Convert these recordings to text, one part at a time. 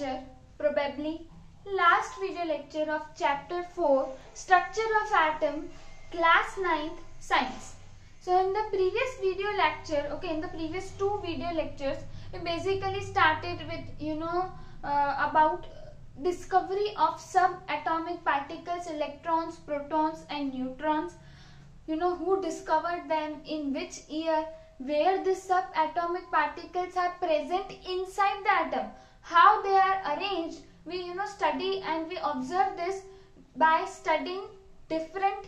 lecture, probably last video lecture of chapter 4, structure of atom, class 9th, science. So in the previous video lecture, okay, in the previous two video lectures, we basically started with, you know, uh, about discovery of subatomic particles, electrons, protons and neutrons. You know, who discovered them, in which year, where these subatomic particles are present inside the atom how they are arranged we you know study and we observe this by studying different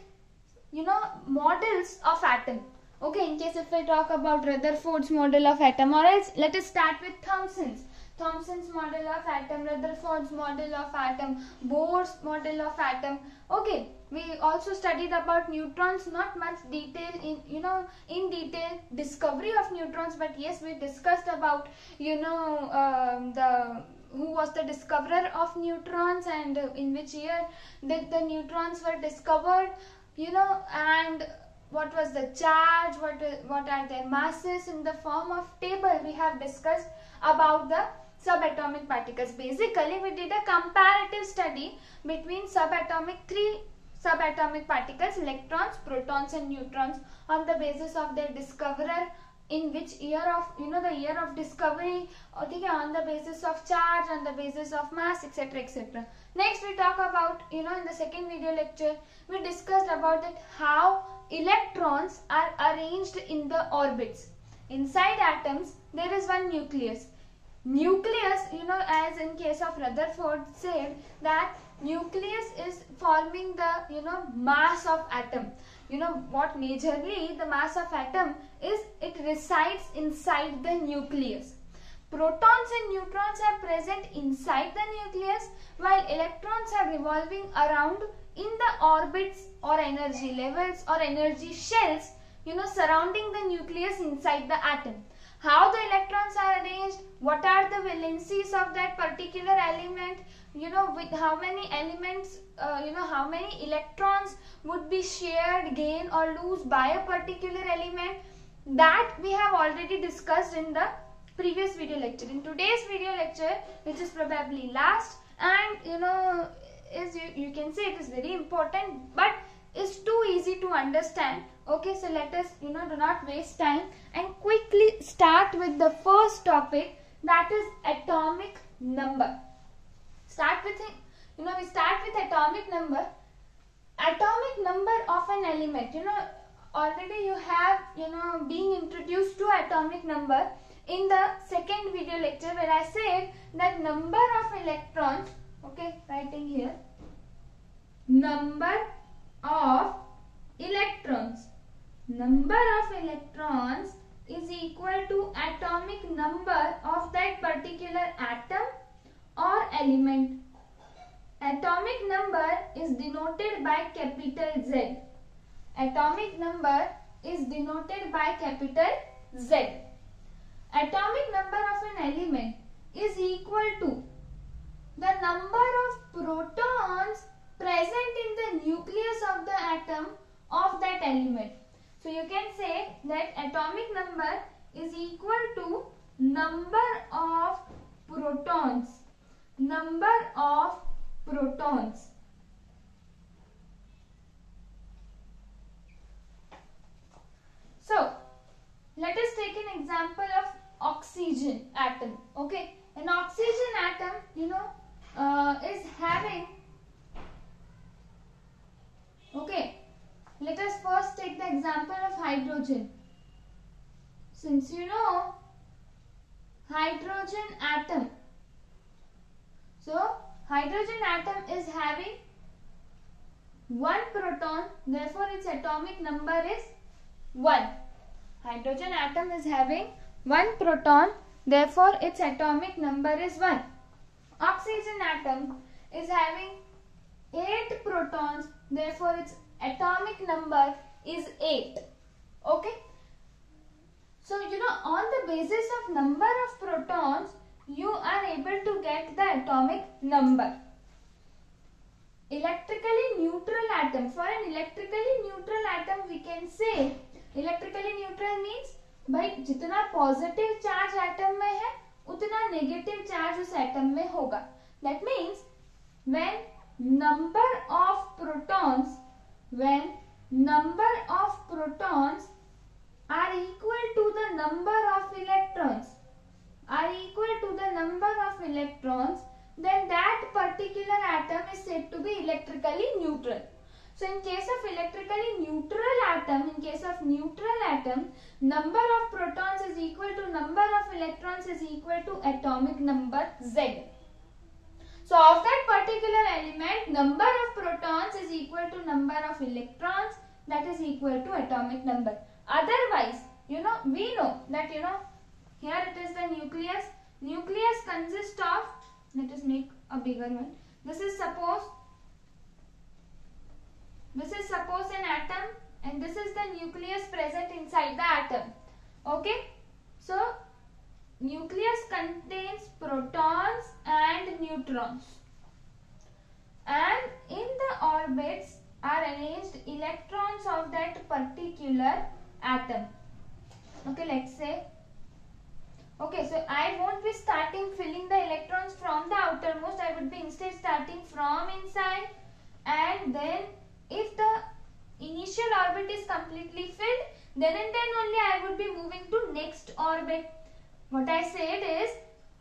you know models of atom. Okay in case if i talk about rutherford's model of atom or else let us start with thomson's Thomson's model of atom, Rutherford's model of atom, Bohr's model of atom. Okay, we also studied about neutrons, not much detail in, you know, in detail discovery of neutrons, but yes, we discussed about, you know, um, the who was the discoverer of neutrons and in which year did the neutrons were discovered, you know, and what was the charge, what, what are their masses in the form of table we have discussed about the subatomic particles. Basically, we did a comparative study between subatomic three subatomic particles, electrons, protons and neutrons on the basis of their discoverer in which year of, you know, the year of discovery, okay, on the basis of charge, on the basis of mass, etc, etc. Next, we talk about, you know, in the second video lecture, we discussed about that how electrons are arranged in the orbits. Inside atoms, there is one nucleus nucleus you know as in case of rutherford said that nucleus is forming the you know mass of atom. You know what majorly the mass of atom is it resides inside the nucleus. Protons and neutrons are present inside the nucleus while electrons are revolving around in the orbits or energy levels or energy shells you know surrounding the nucleus inside the atom how the electrons are arranged, what are the valencies of that particular element, you know, with how many elements, uh, you know, how many electrons would be shared, gain or lose by a particular element. That we have already discussed in the previous video lecture. In today's video lecture, which is probably last and, you know, is you, you can say it is very important, but is too easy to understand okay so let us you know do not waste time and quickly start with the first topic that is atomic number. Start with you know we start with atomic number. Atomic number of an element you know already you have you know being introduced to atomic number in the second video lecture where I said that number of electrons okay writing here number of electrons. Number of electrons is equal to atomic number of that particular atom or element. Atomic number is denoted by capital Z. Atomic number is denoted by capital Z. Atomic number of an element is equal to the number of protons present in the nucleus of the atom of that element. So you can say that atomic number is equal to number of protons. Number of protons. So, let us take an example of oxygen atom. Okay, an oxygen atom, you know, uh, is having Okay, let us first take the example of hydrogen. Since you know hydrogen atom. So, hydrogen atom is having one proton, therefore its atomic number is 1. Hydrogen atom is having one proton, therefore its atomic number is 1. Oxygen atom is having 8 protons, Therefore, its atomic number is 8. Okay. So, you know, on the basis of number of protons, you are able to get the atomic number. Electrically neutral atom. For an electrically neutral atom, we can say, electrically neutral means भाई जितना positive charge atom में है उतना negative charge उस atom में होगा that means when number of protons when number of protons are equal to the number of electrons are equal to the number of electrons then that particular atom is said to be electrically neutral. So in case of electrically neutral atom, in case of neutral atom, number of protons is equal to number of electrons is equal to atomic number Z so of that particular element number of protons is equal to number of electrons that is equal to atomic number Otherwise, you know, we know that, you know, here it is the nucleus. Nucleus consists of, let us make a bigger one. This is suppose, this is suppose an atom and this is the nucleus present inside the atom. Okay. So, nucleus contains protons and neutrons. And in the orbits are arranged electrons of that particular atom okay let's say okay so i won't be starting filling the electrons from the outermost i would be instead starting from inside and then if the initial orbit is completely filled then and then only i would be moving to next orbit what i said is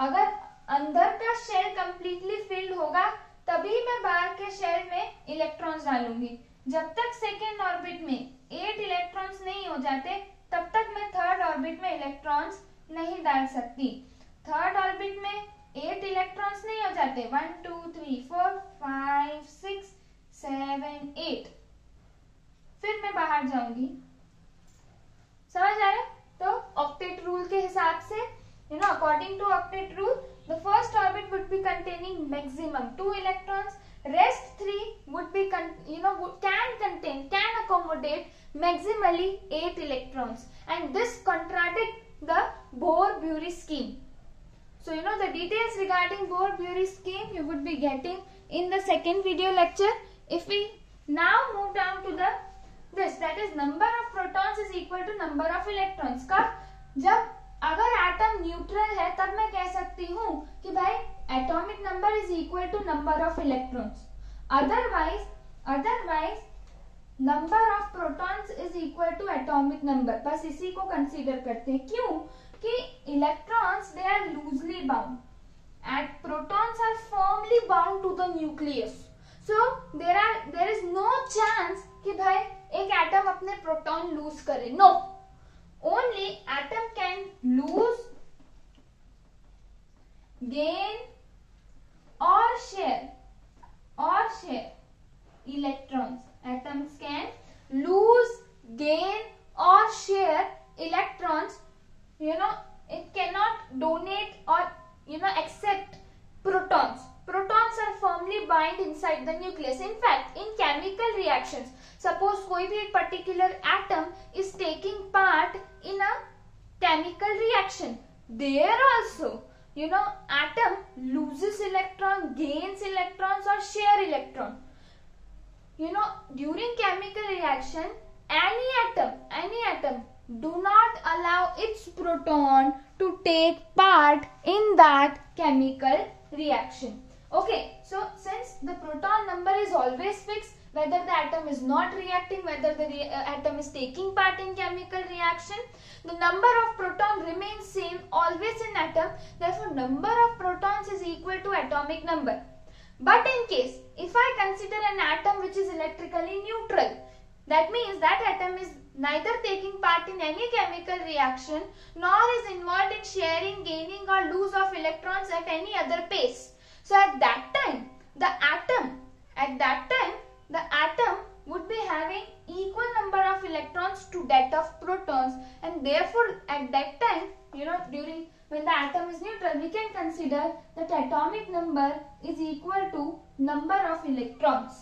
अगर अंदर का shell completely filled होगा, तभी मैं बाहर के shell में electrons डालूँगी। जब तक सेकेंड ऑर्बिट में एट इलेक्ट्रॉन्स नहीं हो जाते, तब तक मैं थर्ड ऑर्बिट में इलेक्ट्रॉन्स नहीं डाल सकती। थर्ड ऑर्बिट में एट इलेक्ट्रॉन्स नहीं हो जाते। One two three four five six seven eight फिर मैं बाहर जाऊँगी। समझ आ रहा है? तो ऑक्टेट रूल के हिसाब से you know according to octet rule The first orbit would be containing maximum 2 electrons. Rest 3 would be, you know, can contain, can accommodate maximally 8 electrons. And this contradicts the Bohr-Bury scheme. So, you know, the details regarding Bohr-Bury scheme you would be getting in the second video lecture. If we now move down to the this, that is number of protons is equal to number of electrons. Ka, jab अगर atom neutral है, तब मैं कह सकती हूँ कि भाई atomic number is equal to number of electrons otherwise otherwise number of protons is equal to atomic number बस इसी को कंसीडर करते हैं। क्यों? कि electrons they are loosely bound and protons are firmly bound to the nucleus so there are there is no chance कि भाई, एक एटम अपने प्रोटॉन लूज करे। No no. Only atom can lose gain or share or share electrons. Atoms can lose gain or share electrons. You know it cannot donate or you know accept protons protons are firmly bind inside the nucleus in fact in chemical reactions suppose कोई भी एक particular atom is taking part in a chemical reaction there also you know atom loses electron gains electrons or share electron you know during chemical reaction any atom any atom do not allow its proton to take part in that chemical reaction okay so since the proton number is always fixed whether the atom is not reacting, whether the uh, atom is taking part in chemical reaction. The number of proton remains same always in atom. Therefore, number of protons is equal to atomic number. But in case, if I consider an atom which is electrically neutral, that means that atom is neither taking part in any chemical reaction nor is involved in sharing, gaining or lose of electrons at any other pace. So at that time, the atom, at that time, the atom would be having equal number of electrons to that of protons. And therefore at that time you know during when the atom is neutral we can consider that atomic number is equal to number of electrons.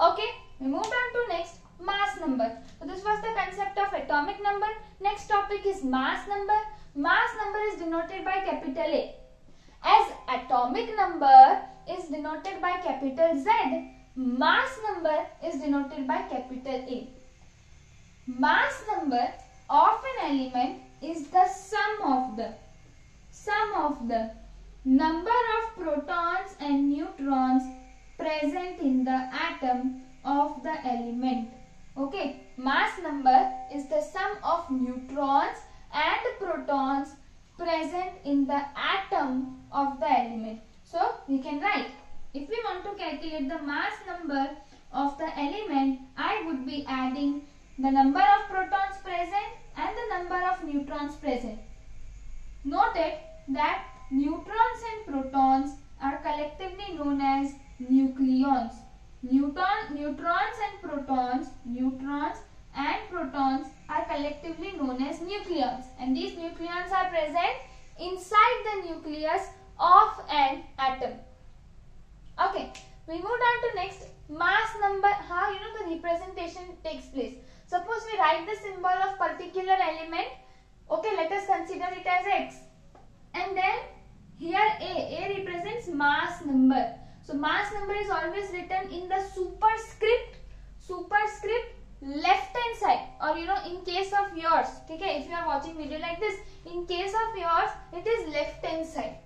Okay we move on to next mass number. So this was the concept of atomic number. Next topic is mass number. Mass number is denoted by capital A as atomic number is denoted by capital Z Mass number is denoted by capital A. Mass number of an element is the sum of the sum of the number of protons and neutrons present in the atom of the element. Okay, mass number is the sum of neutrons and protons present in the atom of the element. So, we can write, if we want to calculate the mass number of the element, I would be adding the number of protons present and the number of neutrons present. Noted that neutrons and protons are collectively known as nucleons. Neutron, neutrons and protons, neutrons and protons are collectively known as nucleons and these nucleons are present inside the nucleus of an atom. Okay, we move on to next mass number, how you know the representation takes place. Suppose we write the symbol of particular element. Okay, let us consider it as x. And then here A, A represents mass number. So mass number is always written in the superscript, superscript left hand side or you know in case of yours okay if you are watching video like this in case of yours it is left hand side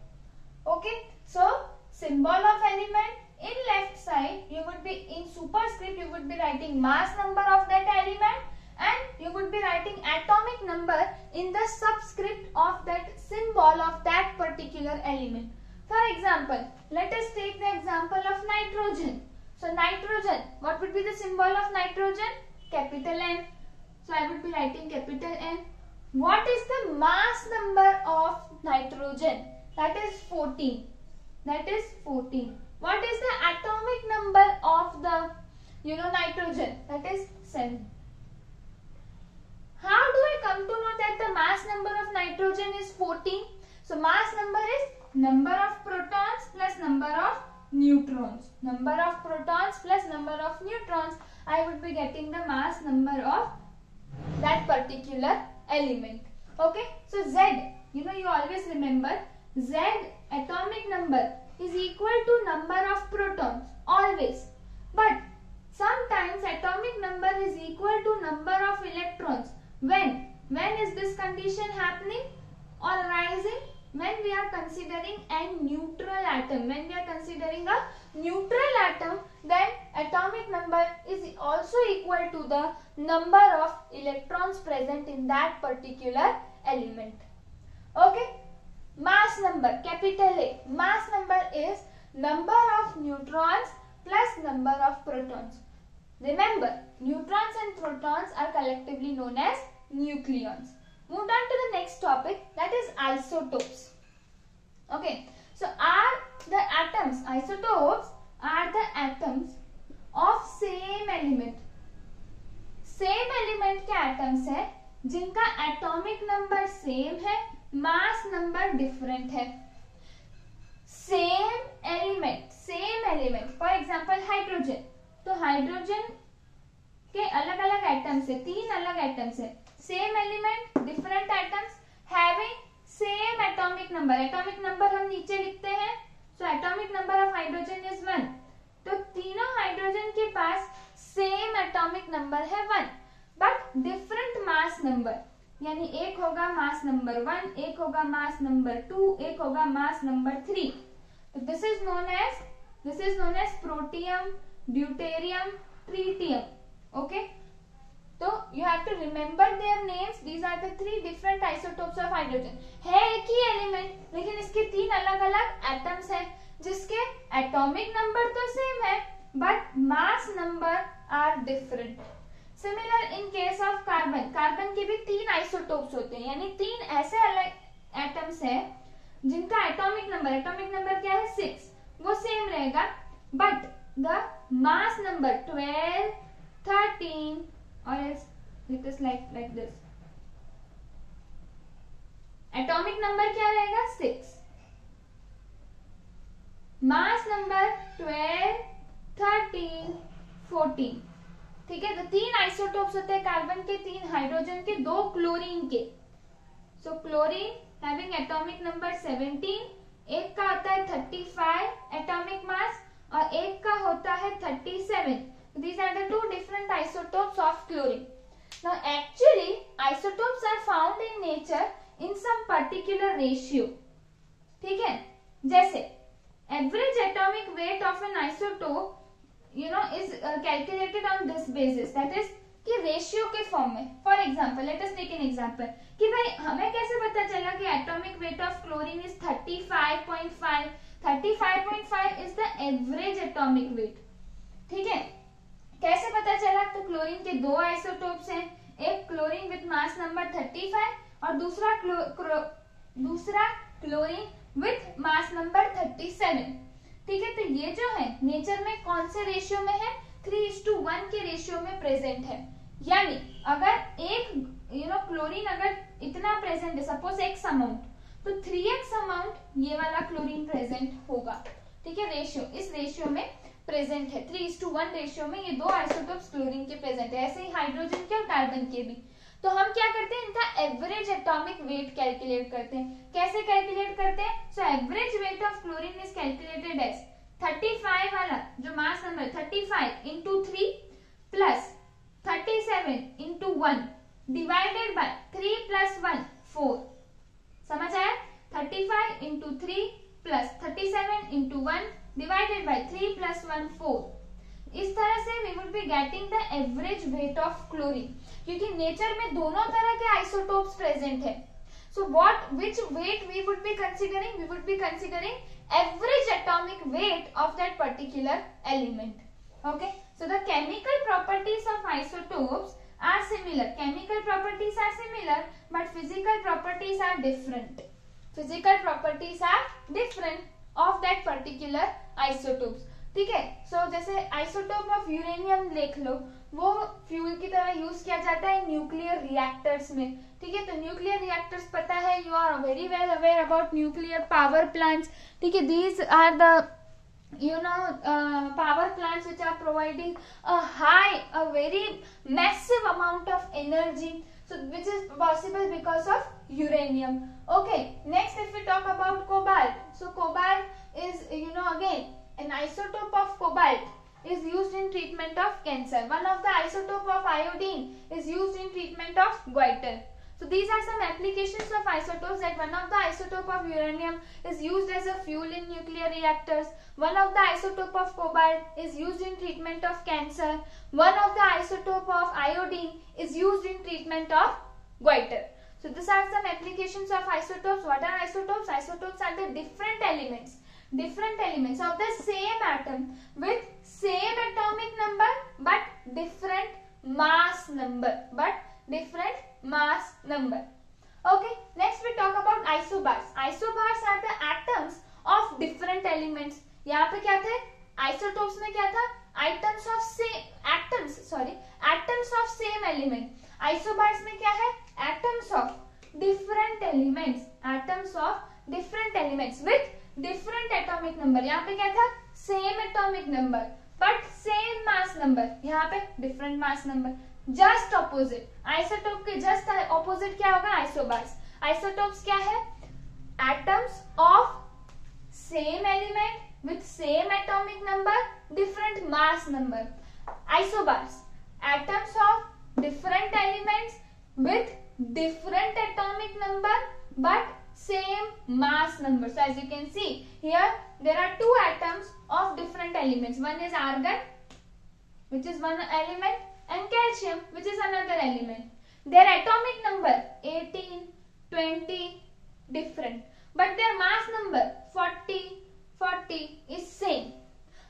okay so symbol of element in left side you would be in superscript you would be writing mass number of that element and you would be writing atomic number in the subscript of that symbol of that particular element for example let us take the example of nitrogen so nitrogen what would be the symbol of nitrogen capital N. So I would be writing capital N. What is the mass number of nitrogen? That is 14. That is 14. What is the atomic number of the you know nitrogen? That is 7. How do I come to know that the mass number of nitrogen is 14? So mass number is number of protons plus number of neutrons. Number of protons plus number of neutrons I would be getting the mass number of that particular element. Okay. So Z, you know you always remember Z atomic number is equal to number of protons always. But sometimes atomic number is equal to number of electrons. When? When is this condition happening or arising? When we are considering a neutral atom. When we are considering a neutral atom then atomic number is also equal to the number of electrons present in that particular element. Okay. Mass number capital A. Mass number is number of neutrons plus number of protons. Remember neutrons and protons are collectively known as nucleons. Move on to the next topic that is isotopes. Okay. So are the atoms, isotopes are the atoms of same element. Same element के atoms है जिनका atomic number same है mass number different है। Same element same element for example hydrogen तो hydrogen के अलग अलग atoms है, तीन अलग एटम्स है। Same element different atoms having same atomic number atomic number हम नीचे लिखते हैं। So atomic number of hydrogen is one तो तीनों हाइड्रोजन के पास सेम एटॉमिक नंबर है one but different mass number यानी एक होगा मास नंबर वन एक होगा मास नंबर टू एक होगा मास नंबर थ्री तो this is known as this is known as protium deuterium tritium okay तो you have to remember their names these are the three different isotopes of hydrogen है एक ही element लेकिन इसके तीन अलग अलग एटम्स हैं, जिसके एटॉमिक नंबर तो सेम है but mass number are different similar in case of carbon carbon के भी तीन आइसोटोप्स होते हैं। यानी तीन ऐसे अलग एटम्स हैं, जिनका एटॉमिक नंबर एटॉमिक नंबर क्या है? सिक्स वो सेम रहेगा but the mass number twelve thirteen us like like this. Atomic number क्या रहेगा? Six mass number twelve thirteen fourteen ठीक है? तो तीन आइसोटोप्स होते हैं कार्बन के तीन हाइड्रोजन के दो क्लोरीन के। So chlorine having atomic number 17 एक का होता है 35 फाइव एटोमिक मास और एक का होता है 37 seven these are the two different isotopes of chlorine now actually isotopes are found in nature in some particular ratio ठीक है? जैसे average atomic weight of an isotope you know is calculated on this basis that is कि ratio के form में for example let us take an example कि भाई हमें कैसे पता चला कि atomic weight of chlorine is 35.5 35.5 is the average atomic weight ठीक है? कैसे पता चला? तो क्लोरीन के दो आइसोटोप्स हैं. एक क्लोरीन विथ मास नंबर 35 और दूसरा क्लो, क्लो, दूसरा क्लोरीन विथ मास नंबर 37 ठीक है तो ये जो है नेचर में कौन से रेशियो में है? थ्री इज़ टू वन के रेशियो में प्रेजेंट है। यानी, अगर एक यू नो क्लोरीन अगर इतना प्रेजेंट है सपोज़ एक्स अमाउंट तो थ्री एक्स अमाउंट ये वाला क्लोरीन प्रेजेंट होगा। ठीक है रेशियो इस रेशियो में प्रेजेंट है। Three is to one ratio में ये दो आइसोटोप्स क्लोरीन के प्रेजेंट है। ऐसे ही हाइड्रोजन के और कार्बन के भी। तो हम क्या करते हैं? इनका एवरेज एटॉमिक वेट कैलकुलेट करते हैं। कैसे कैलकुलेट करते हैं? So average weight of chlorine is calculated as 35 वाला, जो mass number 35 into three plus 37 into 1 divided by 3 plus 1 4 समझ आया? 35 into 3 plus 37 into 1 divided by 3 plus 1 4 इस तरह से we will be getting the average weight of chlorine क्योंकि nature में दोनों तरह के आइसोटोप्स प्रेजेंट है. So what which weight we would be considering we would be considering average atomic weight of that particular element okay so the chemical properties of isotopes are similar chemical properties are similar but physical properties are different physical properties are different of that particular isotopes ठीक है? सो जैसे isotope of uranium देख लो, वो fuel की तरह use किया जाता है न्यूक्लियर रिएक्टर्स में। ठीक है? तो न्यूक्लियर रिएक्टर्स पता है you are very well aware about nuclear power plants ठीक है? These are the you know power plants which are providing a high a very massive amount of energy so which is possible because of uranium okay next if you talk about cobalt so cobalt is you know again an isotope of cobalt is used in treatment of cancer one of the isotope of iodine is used in treatment of goiter so these are some applications of isotopes that one of the isotope of uranium is used as a fuel in nuclear reactors. One of the isotope of cobalt is used in treatment of cancer. One of the isotope of iodine is used in treatment of goiter. So these are some applications of isotopes. What are isotopes? Isotopes are the different elements different elements of the same atom with same atomic number but different mass number but different mass number. Okay, next we talk about isobars. Isobars are the atoms of different elements. यहाँ पे क्या थे isotopes में क्या था items of same atoms sorry atoms of same element isobars में क्या है atoms of different elements atoms of different elements with different atomic number यहाँ पे क्या था? Same atomic number but same mass number यहाँ पे different mass number just opposite isotope के जस्ट ऑपोजिट क्या होगा? आइसोबार्स आइसोटोप्स क्या है? Atoms of same element with same atomic number different mass number isobars atoms of different elements with different atomic number but same mass number so as you can see here there are two atoms of different elements one is argon which is one element and calcium which is another element. Their atomic number 18, 20 different but their mass number 40, 40 is same.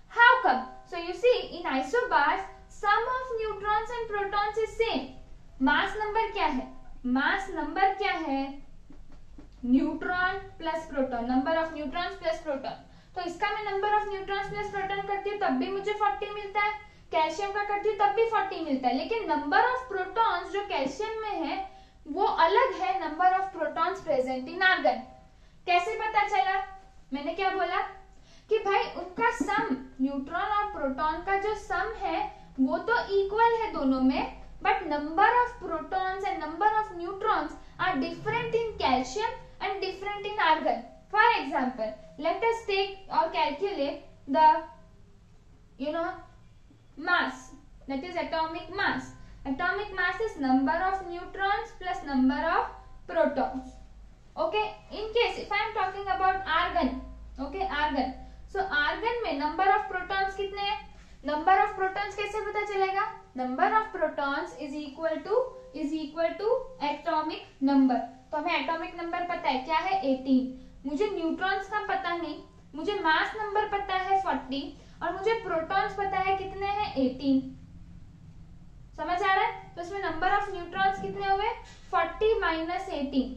How come? So you see in isobars sum of neutrons and protons is same. Mass number क्या है? Mass number क्या है? Neutron plus proton number of neutrons plus proton तो इसका मैं number of neutrons plus proton करती हूँ, तब भी मुझे 40 मिलता है। कैल्शियम का करती हूँ, तब भी फोर्टी मिलता है। लेकिन नंबर ऑफ़ प्रोटॉन्स जो कैल्शियम में है, वो अलग है number of protons present in argon कैसे पता चला? मैंने क्या बोला? कि भाई, उनका सम न्यूट्रॉन और प्रोटॉन का जो सम है, वो तो इक्वल है दोनों में but number of protons and number of neutrons are different in calcium and different in argon for example let us take और calculate the you know mass. That is atomic mass. Atomic mass is number of neutrons plus number of protons. Okay? In case, if i am talking about okay argon so argon में number of protons कितने हैं? Number of protons कैसे पता चलेगा? Number of protons is equal to is equal to atomic number तो हमें atomic number पता है, क्या है? 18 मुझे न्यूट्रॉन्स का पता नहीं, मुझे मास नंबर पता है 40 और मुझे प्रोटॉन्स पता है कितने हैं? 18 समझ आ रहा है? तो इसमें नंबर ऑफ़ न्यूट्रॉन्स कितने हुए 40 माइनस एटीन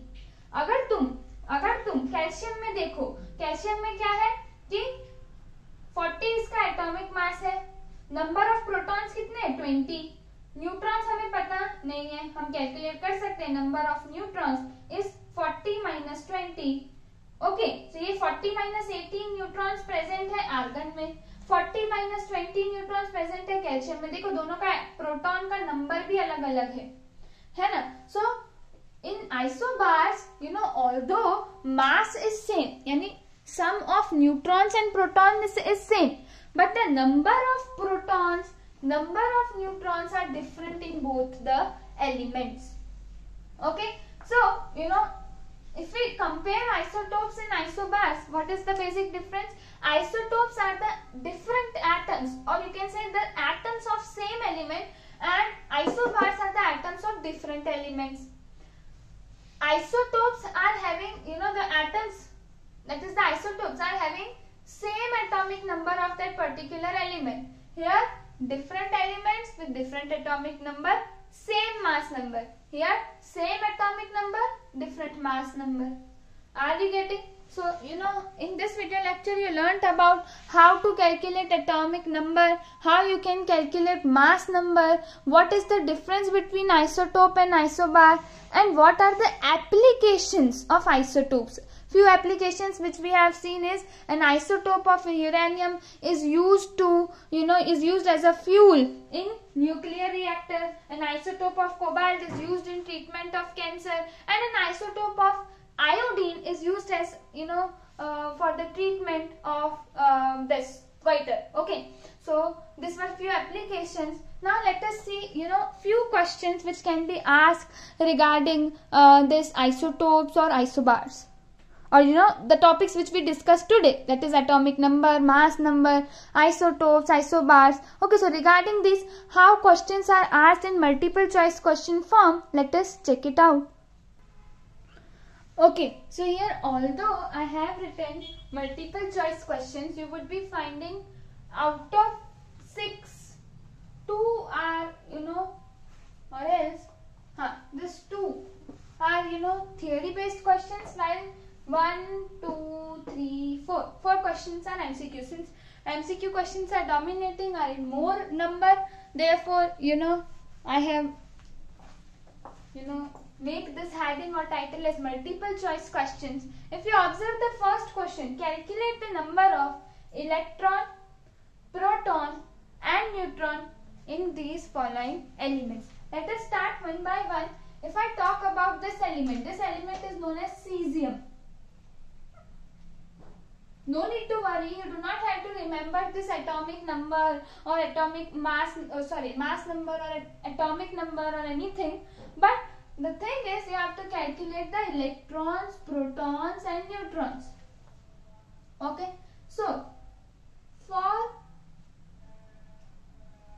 अगर तुम अगर तुम कैल्शियम में देखो कैल्शियम में क्या है? कि 40 इसका एटॉमिक मास है. नंबर ऑफ़ प्रोटॉन्स कितने? 20 न्यूट्रॉन्स हमें पता नहीं है। हम कैलकुलेट कर सकते हैं number of neutrons is 40 minus twenty okay तो ये 40 माइनस एटीन न्यूट्रॉन्स प्रेजेंट है आर्गन में। 40 माइनस ट्वेंटी न्यूट्रॉन्स प्रेजेंट है कैल्शियम में। देखो, दोनों का प्रोटॉन का नंबर भी अलग अलग है। है ना? So in isobars, you know, although mass is same yani sum of neutrons and protons is same, but the number of protons number of neutrons are different in both the elements. Okay? So you know if we compare isotopes and isobars what is the basic difference? Isotopes are the different atoms or you can say the atoms of same element and isobars are the atoms of different elements. Isotopes are having you know the atoms that is the isotopes are having same atomic number of that particular element. Here different elements with different atomic number same mass number. Here same atomic number different mass number. Are you getting? So you know in this video lecture you learnt about how to calculate atomic number how you can calculate mass number what is the difference between isotope and isobar and what are the applications of isotopes few applications which we have seen is an isotope of uranium is used to you know is used as a fuel in nuclear reactor. An isotope of cobalt is used in treatment of cancer. And an isotope of iodine is used as you know uh, for the treatment of um, this goiter. Okay. So this were few applications. Now let us see you know few questions which can be asked regarding uh, this isotopes or isobars or you know the topics which we discussed today that is atomic number mass number isotopes isobars. Okay so regarding this how questions are asked in multiple choice question form let us check it out. Okay so here although i have written multiple choice questions you would be finding out of six two are you know or else huh, this two are you know theory based questions while one two three four four questions are mcq since mcq questions are dominating are in more number therefore you know i have you know make this heading or title as multiple choice questions if you observe the first question calculate the number of electron proton and neutron in these following elements. Let us start one by one. If I talk about this element, this element is known as cesium. No need to worry, you do not have to remember this atomic number or atomic mass, oh sorry, mass number or atomic number or anything. But the thing is you have to calculate the electrons, protons and neutrons. Okay. So, for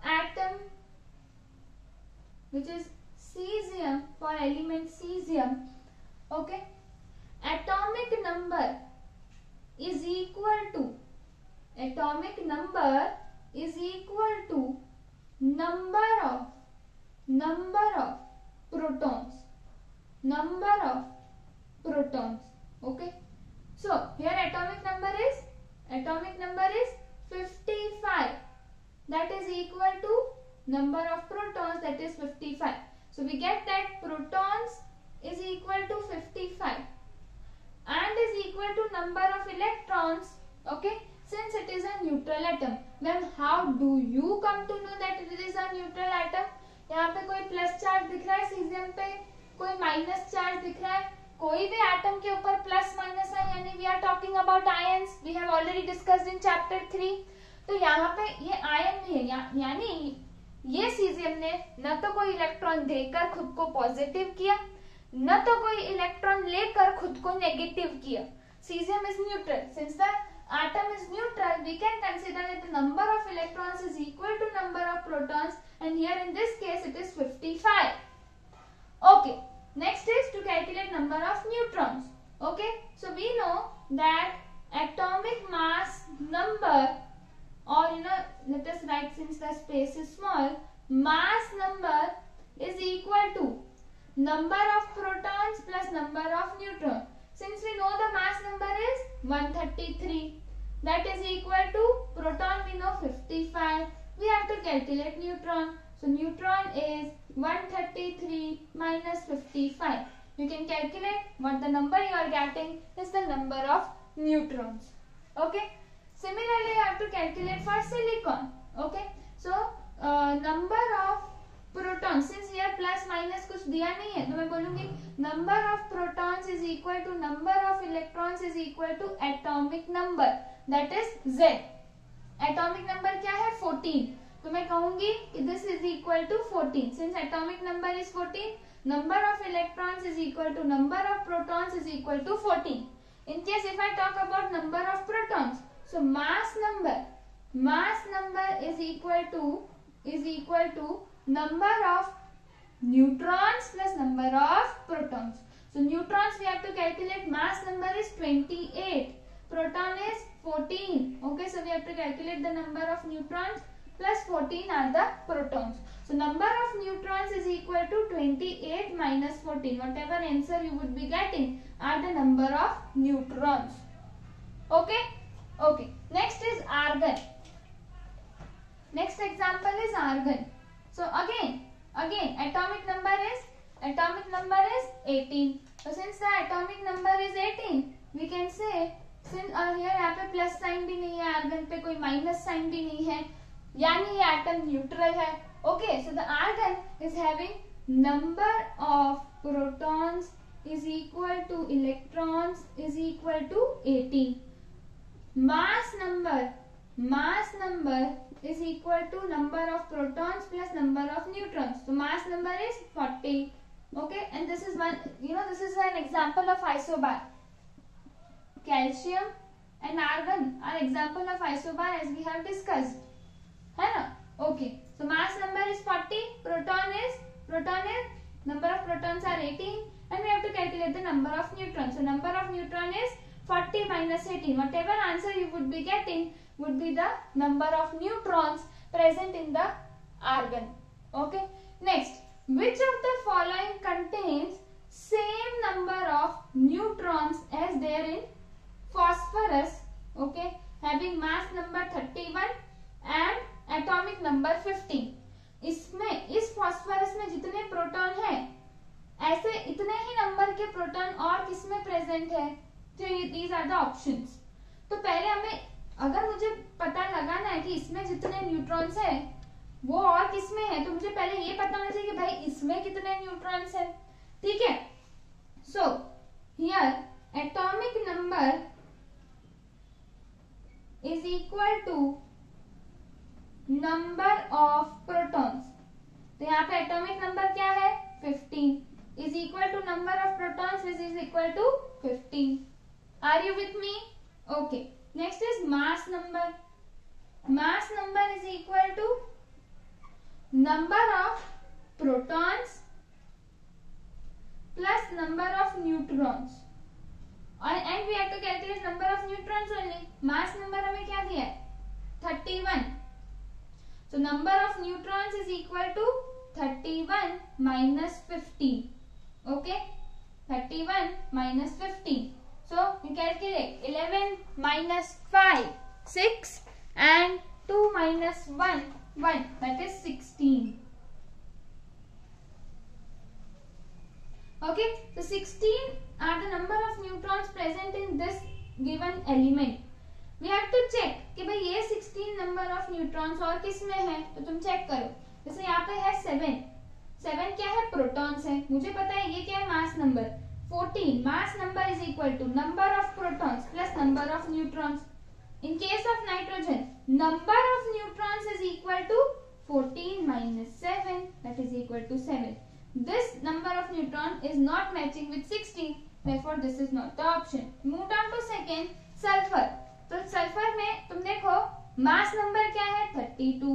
atom which is cesium for element cesium okay atomic number is equal to atomic number is equal to number of number of protons number of protons okay? So here atomic number is atomic number is 55 that is equal to number of protons that is 55. So we get that protons is equal to 55 and is equal to number of electrons okay? Since it is a neutral atom then how do you come to know that it is a neutral atom? यहाँ पे कोई plus charge दिख रहा है caesium पे कोई minus charge दिख रहा है कोई भी एटम के ऊपर प्लस माइनस है यानी we are talking about ions we have already discussed in chapter three तो यहाँ पे ये आयन भी है या, यानी ये सीजियम ने न तो कोई इलेक्ट्रॉन देकर खुद को पॉजिटिव किया न तो कोई इलेक्ट्रॉन लेकर खुद को नेगेटिव किया। Caesium is neutral since the atom is neutral we can consider it number of electrons is equal to number of protons and here in this case it is 55 okay next is to calculate number of neutrons okay so we know that atomic mass number और you know let us write since the space is small mass number is equal to number of protons plus number of neutrons. Since we know the mass number is 133 that is equal to proton we know 55 we have to calculate neutron. So neutron is 133 minus 55. You can calculate what the number you are getting is the number of neutrons. Okay. Similarly you have to calculate for silicon. Okay. So uh, number of proton since here plus minus कुछ दिया नहीं है तो मैं बोलूँगी number of protons is equal to number of electrons is equal to atomic number that is Z atomic number क्या है? 14 तो मैं कहूँगी this is equal to 14 since atomic number is 14 number of electrons is equal to number of protons is equal to 14 in case if I talk about number of protons so mass number mass number is equal to is equal to number of neutrons plus number of protons. So neutrons we have to calculate mass number is 28. Proton is 14. Okay, so we have to calculate the number of neutrons plus 14 are the protons. So number of neutrons is equal to 28 minus 14. Whatever answer you would be getting are the number of neutrons. Okay? Okay. Next is argon. Next example is argon. So again, again atomic number is atomic number is 18. So since the atomic number is 18, we can say since uh, here यहाँ पे plus sign भी नहीं है argon पे कोई minus sign भी नहीं है यानी ये एटम न्यूट्रल है okay so the argon is having number of protons is equal to electrons is equal to 18 mass number mass number is equal to number of protons plus number of neutrons. So mass number is 40. Okay, and this is one, you know, this is an example of isobar. Calcium and argon are example of isobar as we have discussed. ना? Okay. So mass number is 40. Proton is proton is number of protons are 18, and we have to calculate the number of neutrons. So number of neutron is 40 minus 18. Whatever answer you would be getting would be the number of neutrons present in the argon. Okay. Next, which of the following 31 minus 15. Okay? 31 minus 15. So you calculate 11 minus 5, 6 and 2 minus 1, 1 that is 16. Okay, so 16 are the number of neutrons present in this given element. We have to check कि भाई ये 16 number of neutrons और किसमें है तो तुम check करो जैसे यहाँ पे है सेवन सेवन क्या है? प्रोटोन है. मुझे पता है ये क्या है? Mass number fourteen mass number is equal to number of protons plus number of neutrons in case of nitrogen number of neutrons is equal to fourteen minus seven that is equal to seven this number of neutron is not matching with sixteen this is not the option move down to second sulphur तो sulphur में तुम देखो mass number क्या है? Thirty two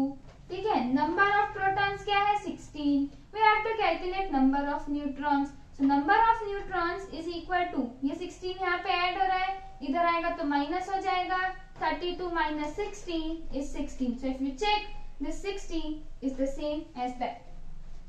ठीक है number of protons क्या है? 16 we have to calculate number of neutrons so number of neutrons is equal to ये 16 यहाँ पे ऐड हो रहा है इधर आएगा तो माइनस हो जाएगा 32 minus 16 is 16. So if you check, this 16 is the same as that.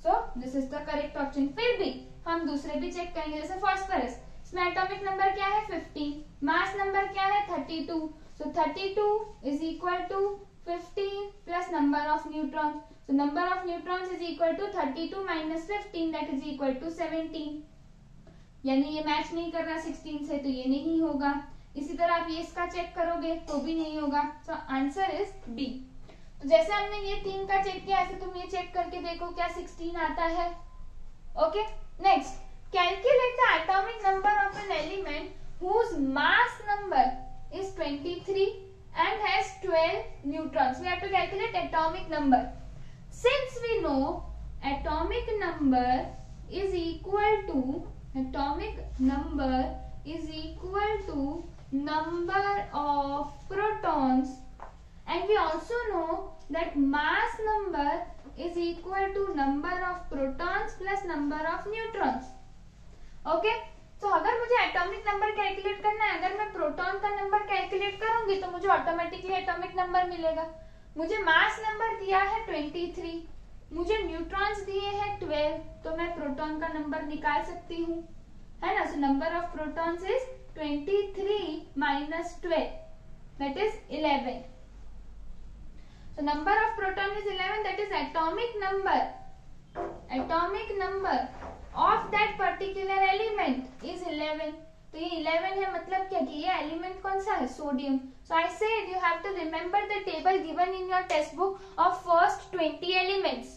So this is the correct option. फिर भी हम दूसरे भी चेक करेंगे जैसे फॉस्फरस इसमें एटॉमिक नंबर क्या है? 50 मास नंबर क्या है? 32 so 32 is equal to 15 plus number of neutrons. So, number of neutrons is equal to 32 minus 15 that is equal to 17 यानी ये मैच नहीं कर रहा 16 से तो ये नहीं होगा। इसी तरह आप ये इसका चेक करोगे तो भी नहीं होगा। सो आंसर इज़ बी तो जैसे हमने ये तीन का चेक किया, ऐसे तुम ये चेक करके देखो क्या 16 आता है। Okay next calculate the atomic number of an element whose mass number is 23 and has 12 neutrons. We have to calculate atomic number. Since we know atomic number is equal to atomic number is equal to number of protons and we also know that mass number is equal to number of protons plus number of neutrons. Okay तो अगर मुझे atomic number calculate करना है, अगर मैं proton का number calculate करूँगी तो मुझे ऑटोमेटिकली एटॉमिक नंबर मिलेगा। मुझे मास नंबर दिया है 23 मुझे न्यूट्रॉन्स दिए हैं 12 तो मैं प्रोटॉन का नंबर निकाल सकती हूँ। है ना? सो number of protons is 23 minus 12 that is 11 so, number of proton is 11 that is atomic number. Atomic number. Of that particular element is 11 तो ये 11 है मतलब क्या कि ये एलिमेंट कौन सा है? Sodium so I said you have to remember the table given in your text book of first 20 elements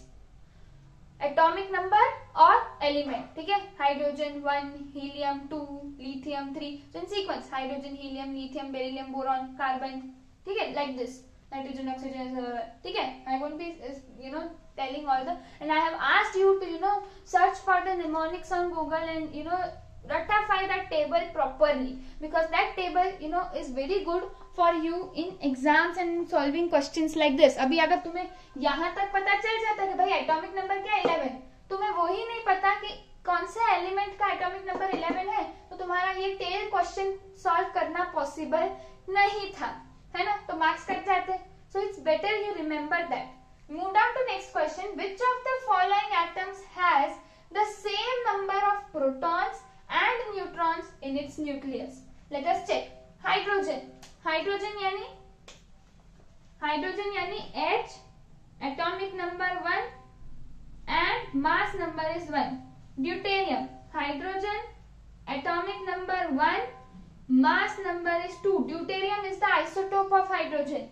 atomic number और एलिमेंट ठीक है? Hydrogen one helium two lithium three in sequence hydrogen helium lithium beryllium boron carbon ठीक है? Like this nitrogen oxygen ठीक है? I won't be you know telling all the and i have asked you to you know search for the mnemonics on google and you know ratify that table properly because that table you know is very good for you in exams and solving questions like this अभी अगर तुम्हें यहाँ तक पता चल जाता है भाई एटॉमिक नंबर क्या इलेवन तुम्हें वो ही नहीं पता कि कौन सा एलिमेंट का एटॉमिक नंबर इलेवन है तो तुम्हारा ये टेल क्वेश्चन सॉल्व करना पॉसिबल नहीं था है ना तो मार्क्स कट जाते so it's better you remember that Move on to next question. Which of the following atoms has the same number of protons and neutrons in its nucleus? Let us check. Hydrogen. Hydrogen yani hydrogen yani H atomic number 1 and mass number is 1. Deuterium. Hydrogen atomic number 1 mass number is 2. Deuterium is the isotope of hydrogen.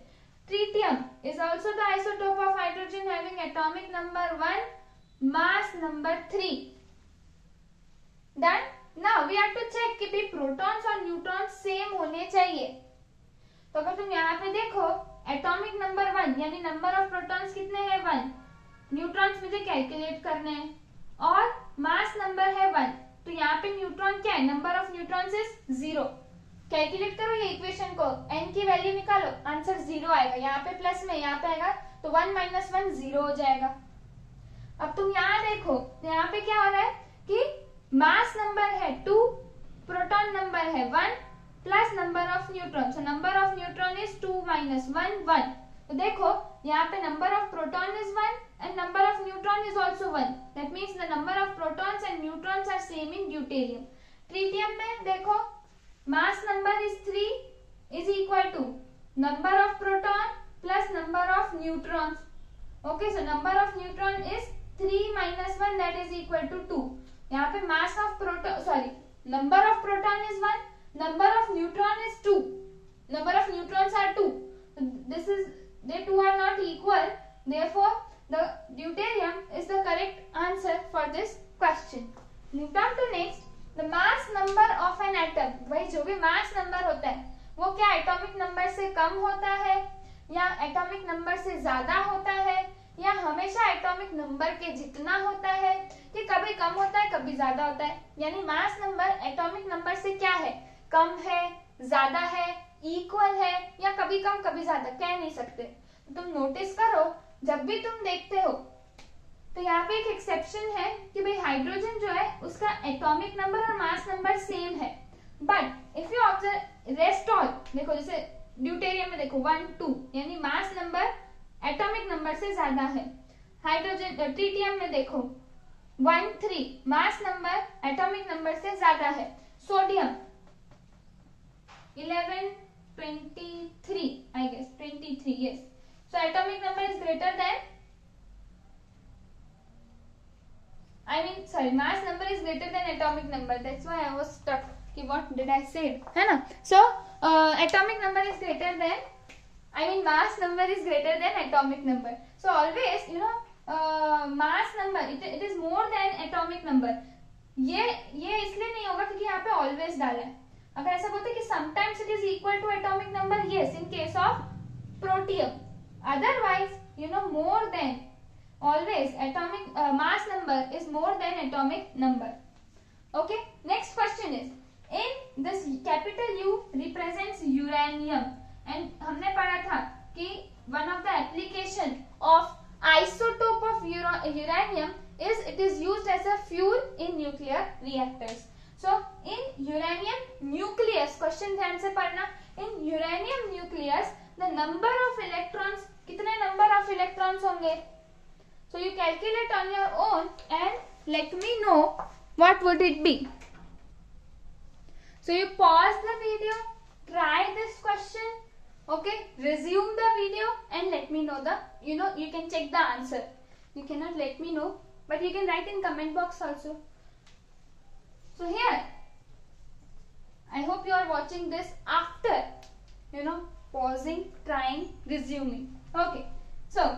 Tritium is also the isotope of hydrogen having atomic number 1 mass number 3. Done? Now we have to check कि भी protons और neutrons same होने चाहिए। तो अगर तुम यहाँ पे देखो एटॉमिक नंबर वन यानी नंबर ऑफ़ प्रोटॉन्स कितने हैं? वन न्यूट्रॉन्स मुझे कैलकुलेट करने हैं। और मास नंबर है वन तो यहाँ पे न्यूट्रॉन क्या है? Number of neutrons is zero calculate करो ये इक्वेशन को. एन की वैल्यू निकालो. आंसर ज़ीरो आएगा. यहाँ पे प्लस में यहाँ पे आएगा तो वन माइनस वन ज़ीरो हो जाएगा. अब तुम यहाँ देखो, यहाँ पे क्या हो रहा है कि मास नंबर है टू प्रोटॉन नंबर है one plus number of neutron so number of neutron is two minus one one तो देखो, यहाँ पे number of proton is one and number of neutron is also one that means the number of protons and neutrons are same in deuterium tritium में देखो mass number is three is equal to number of proton plus number of neutrons okay so number of neutron is 3 minus 1 that is equal to 2 यहाँ पे mass of proton sorry number of proton is one number of neutron is two number of neutrons are 2 this is they two are not equal therefore the deuterium is the correct answer for this question move on to next The mass number of an atom भाई जो भी mass number होता है, वो क्या atomic number से कम होता है? या एटॉमिक नंबर से ज़्यादा होता है? या हमेशा एटॉमिक नंबर के जितना होता है, कि कभी कम होता है, कभी ज़्यादा होता है? यानी मास नंबर एटॉमिक नंबर से क्या है? कम है, ज़्यादा है इक्वल है, या कभी कम, कभी ज़्यादा, कह नहीं सकते। तुम नोटिस करो, जब भी तुम देखते हो तो यहाँ पे एक एक्सेप्शन है कि भाई हाइड्रोजन जो है, उसका एटॉमिक नंबर और मास नंबर सेम है। But if you observe rest all देखो जैसे ड्यूटेरियम में देखो वन टू यानी मास नंबर एटॉमिक नंबर से ज़्यादा है। हाइड्रोजन ट्रीटियम में देखो one three mass number atomic number से ज़्यादा है। Sodium eleven twenty three I guess twenty three yes so atomic number is greater than I mean, sorry, mass number is greater than atomic number. That's why I was stuck. कि what did I say? है ना? So uh, atomic number is greater than, I mean mass number is greater than atomic number. So always you know uh, mass number it, it is more than atomic number. ये ये इसलिए नहीं होगा क्योंकि यहाँ पे always डाला है अगर ऐसा बोलते कि sometimes it is equal to atomic number yes in case of protium otherwise you know more than always atomic uh, mass number is more than atomic number okay next question is in this capital U represents uranium and हमने पढ़ा था कि one of the application of isotope of uranium is it is used as a fuel in nuclear reactors so in uranium nucleus question ध्यान से पढ़ना in uranium nucleus the number of electrons कितने number of electrons होंगे So you calculate on your own and let me know what would it be. So you pause the video, try this question, okay, resume the video and let me know the, you know, you can check the answer. You cannot let me know, but you can write in comment box also. So here, I hope you are watching this after, you know, pausing, trying, resuming. Okay, so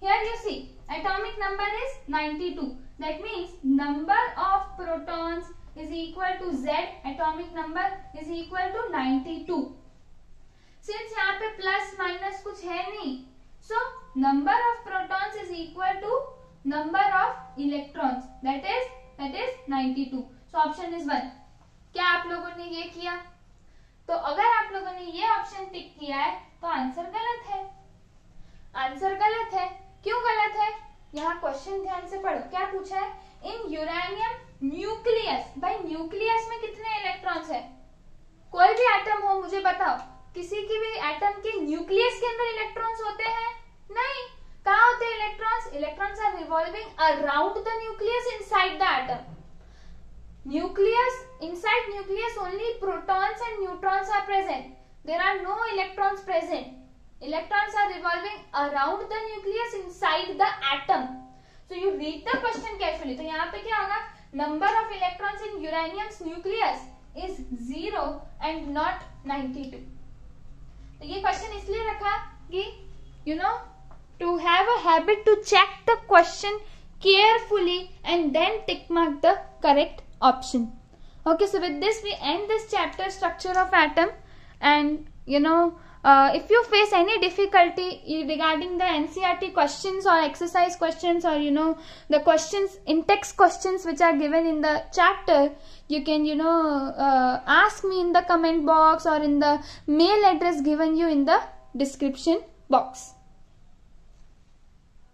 here you see atomic number is 92 that means number of protons is equal to z. Atomic number is equal to 92 since यहाँ पे plus minus कुछ है नहीं so number of protons is equal to number of electrons that is that is 92 so option is 1 क्या आप लोगों ने ये किया? तो अगर आप लोगों ने ये ऑप्शन टिक किया है तो आंसर गलत है। आंसर गलत है। क्यों गलत है? यहाँ क्वेश्चन ध्यान से पढ़ो। क्या पूछा है? इन यूरेनियम न्यूक्लियस भाई न्यूक्लियस में कितने इलेक्ट्रॉन्स है? कोई भी एटम हो, मुझे बताओ। किसी की भी एटम के न्यूक्लियस के अंदर इलेक्ट्रॉन्स होते हैं? नहीं। कहा होते हैं electrons electrons are revolving around the nucleus inside the atom nucleus inside nucleus only protons and neutrons are present there are no electrons present electrons are revolving around the nucleus inside the atom so you read the question carefully तो यहाँ पे क्या होगा number of electrons in uranium's nucleus is zero and not 92 तो ये question इसलिए रखा कि you know to have a habit to check the question carefully and then tick mark the correct option okay so with this we end this chapter structure of atom and you know uh, if you face any difficulty regarding the NCERT questions or exercise questions or you know the questions in text questions which are given in the chapter you can you know uh, ask me in the comment box or in the mail address given you in the description box